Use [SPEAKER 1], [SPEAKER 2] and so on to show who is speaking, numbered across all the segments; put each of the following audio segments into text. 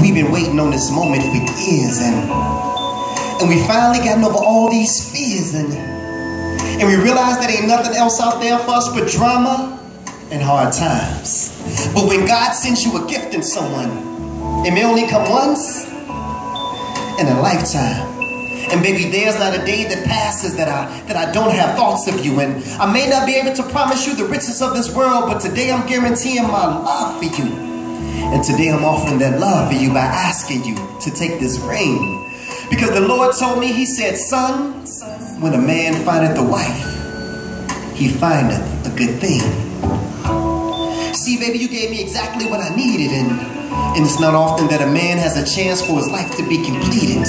[SPEAKER 1] We've been waiting on this moment for years and and we finally gotten over all these fears and and we realized that ain't nothing else out there for us but drama and hard times. But when God sends you a gift in someone, it may only come once in a lifetime. And baby, there's not a day that passes that I that I don't have thoughts of you. And I may not be able to promise you the riches of this world, but today I'm guaranteeing my love for you. And today I'm offering that love for you by asking you to take this ring. Because the Lord told me, He said, Son, when a man findeth a wife, he findeth a good thing. See, baby, you gave me exactly what I needed, and, and it's not often that a man has a chance for his life to be completed.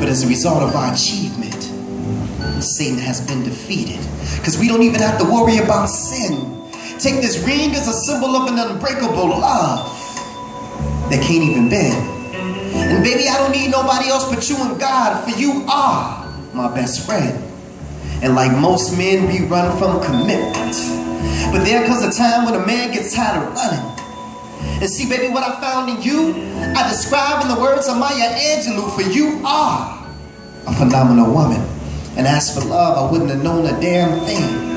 [SPEAKER 1] But as a result of our achievement, Satan has been defeated. Because we don't even have to worry about sin. Take this ring as a symbol of an unbreakable love that can't even bend. And baby, I don't need nobody else but you and God, for you are my best friend. And like most men, we run from commitment. But there comes a time when a man gets tired of running. And see, baby, what I found in you, I describe in the words of Maya Angelou, for you are a phenomenal woman. And as for love, I wouldn't have known a damn thing.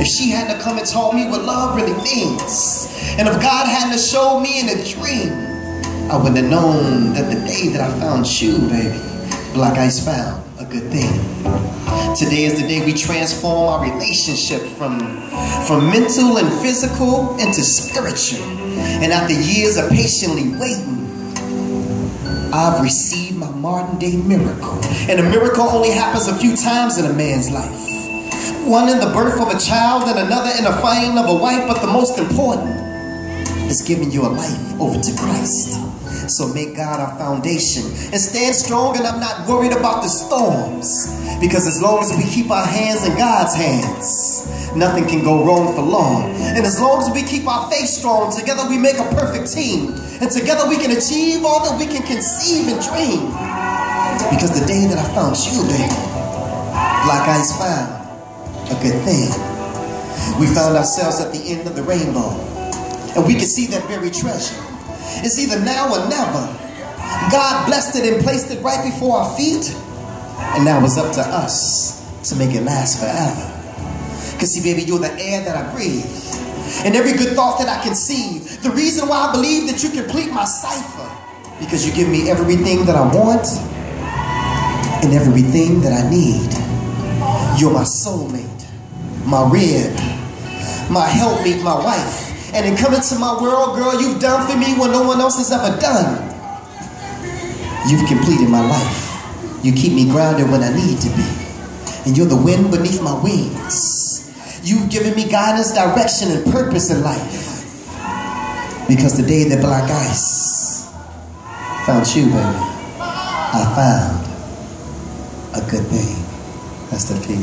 [SPEAKER 1] If she hadn't come and told me what love really means, and if God hadn't showed me in a dream, I wouldn't have known that the day that I found you, baby, Blaq Ice found a good thing. Today is the day we transform our relationship from, from mental and physical into spiritual. And after years of patiently waiting, I've received my modern day miracle. And a miracle only happens a few times in a man's life. One in the birth of a child and another in the finding of a wife, but the most important is giving your life over to Christ. So make God our foundation and stand strong and I'm not worried about the storms. Because as long as we keep our hands in God's hands, nothing can go wrong for long. And as long as we keep our faith strong, together we make a perfect team. And together we can achieve all that we can conceive and dream. Because the day that I found you, baby, Blaq Ice found a good thing. We found ourselves at the end of the rainbow. And we can see that very treasure. It's either now or never. God blessed it and placed it right before our feet. And now it's up to us to make it last forever. Because see, baby, you're the air that I breathe. And every good thought that I conceive. The reason why I believe that you complete my cipher. Because you give me everything that I want and everything that I need. You're my soulmate, my rib, my helpmate, my wife. And in coming to my world, girl, you've done for me what no one else has ever done. You've completed my life. You keep me grounded when I need to be. And you're the wind beneath my wings. You've given me guidance, direction, and purpose in life. Because the day that Blaq Ice found you, baby, I found a good thing. That's the peace.